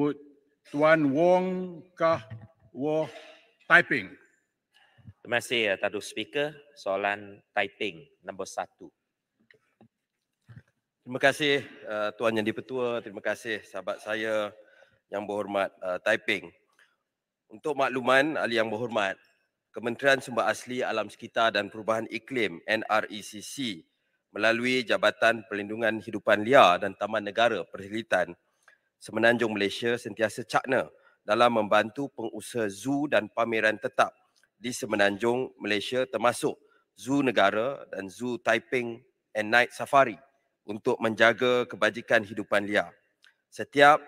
Bu Tuan Wong Kah Wo Typing. Terima kasih Tadu Speaker. Soalan typing nombor satu. Terima kasih uh, Tuan Yang Dipertua, terima kasih sahabat saya yang berhormat uh, typing. Untuk makluman ahli yang berhormat, Kementerian Sumber Asli Alam Sekitar dan Perubahan Iklim NRECC melalui Jabatan Perlindungan Hidupan Liar dan Taman Negara Perhilitan Semenanjung Malaysia sentiasa cakna dalam membantu pengusaha zoo dan pameran tetap di Semenanjung Malaysia termasuk Zoo Negara dan Zoo Taiping and Night Safari untuk menjaga kebajikan hidupan liar. Setiap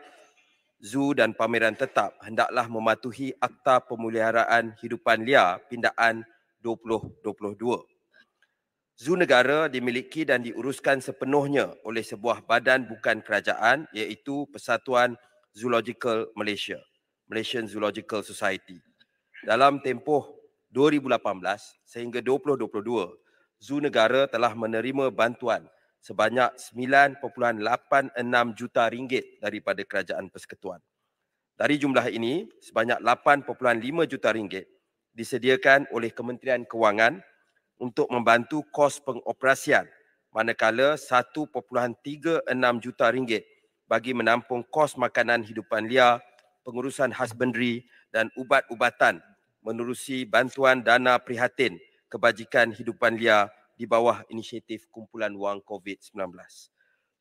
zoo dan pameran tetap hendaklah mematuhi Akta Pemeliharaan Hidupan Liar Pindaan 2022. Zoo negara dimiliki dan diuruskan sepenuhnya oleh sebuah badan bukan kerajaan iaitu Persatuan Zoological Malaysia, Malaysian Zoological Society. Dalam tempoh 2018 sehingga 2022, Zoo negara telah menerima bantuan sebanyak 9.86 juta ringgit daripada kerajaan persekutuan. Dari jumlah ini, sebanyak 8.5 juta ringgit disediakan oleh Kementerian Kewangan untuk membantu kos pengoperasian manakala 1.36 juta ringgit bagi menampung kos makanan hidupan liar, pengurusan husbandry dan ubat-ubatan menerusi bantuan dana prihatin kebajikan hidupan liar di bawah inisiatif kumpulan wang COVID-19.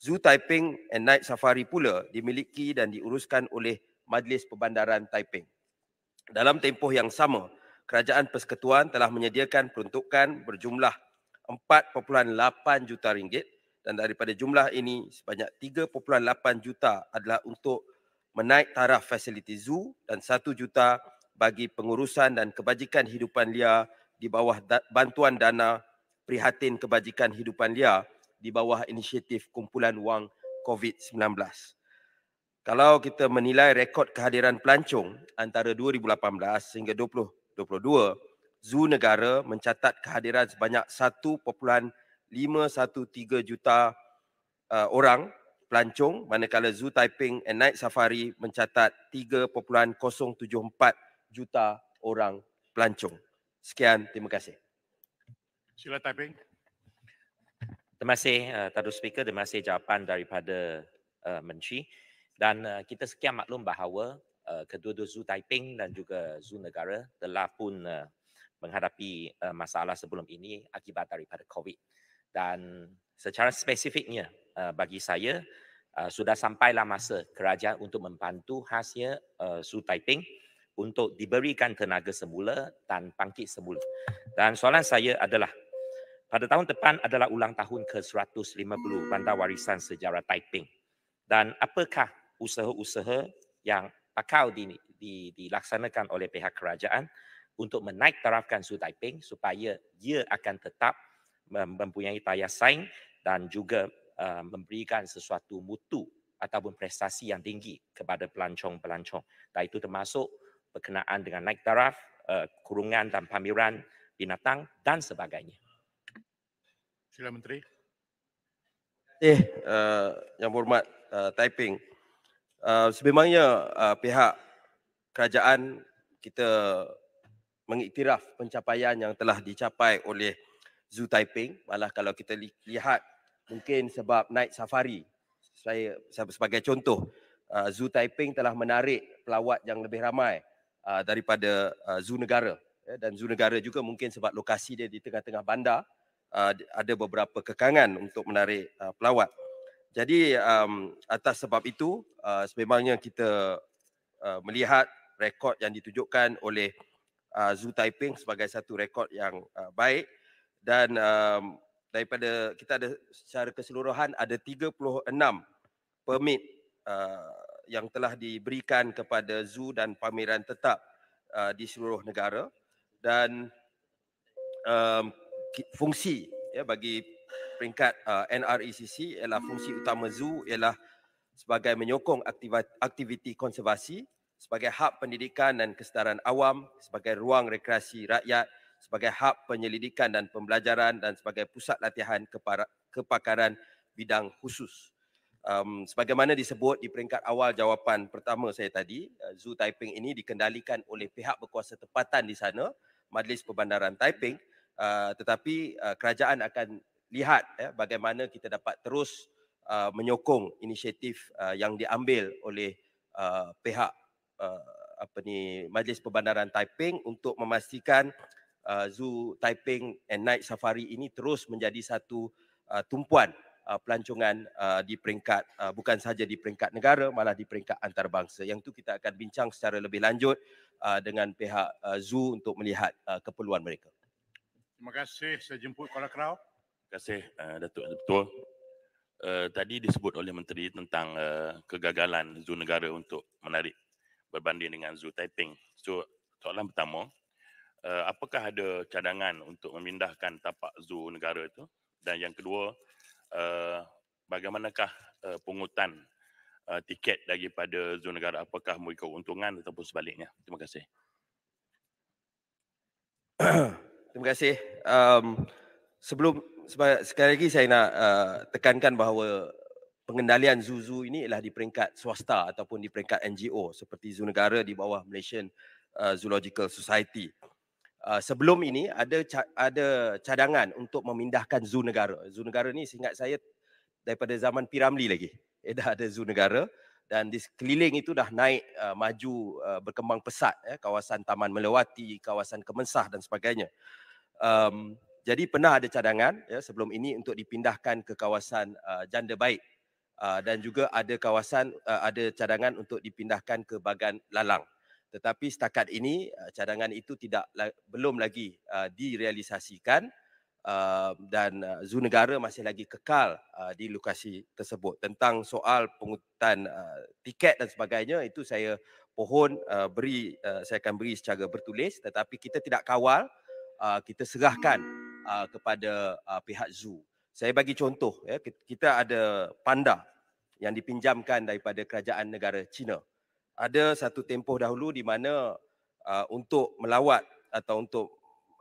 Zoo Taiping and Night Safari pula dimiliki dan diuruskan oleh Majlis Perbandaran Taiping. Dalam tempoh yang sama, Kerajaan Persekutuan telah menyediakan peruntukan berjumlah 4.8 juta ringgit dan daripada jumlah ini sebanyak 3.8 juta adalah untuk menaik taraf fasiliti zoo dan 1 juta bagi pengurusan dan kebajikan hidupan liar di bawah bantuan dana prihatin kebajikan hidupan liar di bawah inisiatif kumpulan wang COVID-19. Kalau kita menilai rekod kehadiran pelancong antara 2018 sehingga 2022, Zoo Negara mencatat kehadiran sebanyak 1.513 juta uh, orang pelancong manakala Zoo Taiping and Night Safari mencatat 3.074 juta orang pelancong. Sekian, terima kasih. Sila typing. Terima kasih uh, Tadu Speaker, terima kasih jawapan daripada uh, Menteri. Dan uh, kita sekian maklum bahawa uh, kedua-dua Zoo Taiping dan juga Zoo Negara telah pun uh, menghadapi uh, masalah sebelum ini akibat daripada COVID. Dan secara spesifiknya uh, bagi saya, uh, sudah sampailah masa kerajaan untuk membantu hasil uh, Zoo Taiping untuk diberikan tenaga semula dan bangkit semula. Dan soalan saya adalah, pada tahun depan adalah ulang tahun ke-150 Bandar Warisan Sejarah Taiping. Dan apakah usaha-usaha yang bakal di, di, dilaksanakan oleh pihak kerajaan untuk menaik tarafkan Su Taiping supaya ia akan tetap mempunyai daya saing dan juga uh, memberikan sesuatu mutu ataupun prestasi yang tinggi kepada pelancong-pelancong. Dan itu termasuk berkenaan dengan naik taraf, uh, kurungan dan pameran binatang dan sebagainya. Sila Menteri. Eh, uh, yang berhormat uh, Taiping. Uh, sebenarnya uh, pihak kerajaan kita mengiktiraf pencapaian yang telah dicapai oleh Zoo Taiping. Malah kalau kita lihat mungkin sebab naik safari. Saya, saya sebagai contoh, uh, Zoo Taiping telah menarik pelawat yang lebih ramai uh, daripada uh, Zoo Negara. Ya, dan Zoo Negara juga mungkin sebab lokasi dia di tengah-tengah bandar uh, ada beberapa kekangan untuk menarik uh, pelawat. Jadi um, atas sebab itu uh, sememangnya kita uh, melihat rekod yang ditunjukkan oleh uh, Zoo Taiping sebagai satu rekod yang uh, baik dan um, daripada kita ada secara keseluruhan ada 36 permit uh, yang telah diberikan kepada zoo dan pameran tetap uh, di seluruh negara dan um, fungsi ya bagi peringkat uh, NRECC ialah fungsi utama zoo ialah sebagai menyokong aktiviti konservasi sebagai hak pendidikan dan kesedaran awam sebagai ruang rekreasi rakyat sebagai hak penyelidikan dan pembelajaran dan sebagai pusat latihan kepakaran bidang khusus. Um, sebagaimana disebut di peringkat awal jawapan pertama saya tadi, uh, Zoo Taiping ini dikendalikan oleh pihak berkuasa tempatan di sana, Majlis Perbandaran Taiping, uh, tetapi uh, kerajaan akan lihat ya, bagaimana kita dapat terus uh, menyokong inisiatif uh, yang diambil oleh uh, pihak uh, apa ni Majlis Perbandaran Taiping untuk memastikan uh, Zoo Taiping and Night Safari ini terus menjadi satu uh, tumpuan uh, pelancongan uh, di peringkat uh, bukan sahaja di peringkat negara malah di peringkat antarabangsa. Yang itu kita akan bincang secara lebih lanjut uh, dengan pihak uh, zoo untuk melihat uh, keperluan mereka. Terima kasih. Saya jemput Kuala Krau. Kasih uh, Datuk Betul. Uh, tadi disebut oleh Menteri tentang uh, kegagalan zoo negara untuk menarik berbanding dengan zoo Taiping. So soalan pertama, uh, apakah ada cadangan untuk memindahkan tapak zoo negara itu? Dan yang kedua, uh, bagaimanakah uh, pungutan uh, tiket daripada zoo negara? Apakah memberi keuntungan ataupun sebaliknya? Terima kasih. Terima kasih. Um, sebelum sekali lagi saya nak uh, tekankan bahawa pengendalian zoo-zoo ini ialah di peringkat swasta ataupun di peringkat NGO seperti zoo negara di bawah Malaysian uh, Zoological Society. Uh, sebelum ini ada ca- ada cadangan untuk memindahkan zoo negara. Zoo negara ni seingat saya daripada zaman Piramli lagi. Eh, dah ada zoo negara dan di sekeliling itu dah naik uh, maju uh, berkembang pesat ya, kawasan Taman Melewati, kawasan Kemensah dan sebagainya. Um, jadi pernah ada cadangan ya sebelum ini untuk dipindahkan ke kawasan uh, Janda Baik uh, dan juga ada kawasan uh, ada cadangan untuk dipindahkan ke Bagan Lalang. Tetapi setakat ini uh, cadangan itu tidak la- belum lagi uh, direalisasikan uh, dan uh, zoo negara masih lagi kekal uh, di lokasi tersebut. Tentang soal pungutan uh, tiket dan sebagainya itu saya pohon uh, beri uh, saya akan beri secara bertulis tetapi kita tidak kawal uh, kita serahkan uh, kepada uh, pihak zoo. Saya bagi contoh ya kit- kita ada panda yang dipinjamkan daripada kerajaan negara China. Ada satu tempoh dahulu di mana uh, untuk melawat atau untuk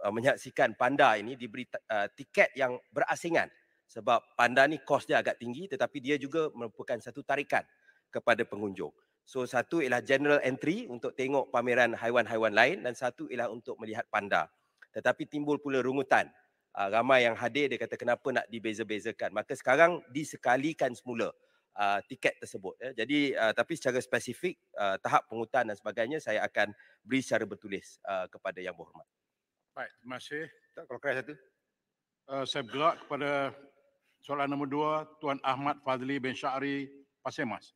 uh, menyaksikan panda ini diberi uh, tiket yang berasingan sebab panda ni kos dia agak tinggi tetapi dia juga merupakan satu tarikan kepada pengunjung. So satu ialah general entry untuk tengok pameran haiwan-haiwan lain dan satu ialah untuk melihat panda. Tetapi timbul pula rungutan. Uh, ramai yang hadir dia kata kenapa nak dibeza-bezakan. Maka sekarang disekalikan semula uh, tiket tersebut. Ya. Jadi uh, tapi secara spesifik uh, tahap pengutan dan sebagainya saya akan beri secara bertulis uh, kepada yang berhormat. Baik, terima kasih. Tak kalau kira satu. Uh, saya bergerak kepada soalan nombor dua, Tuan Ahmad Fadli bin Syari Pasir Mas.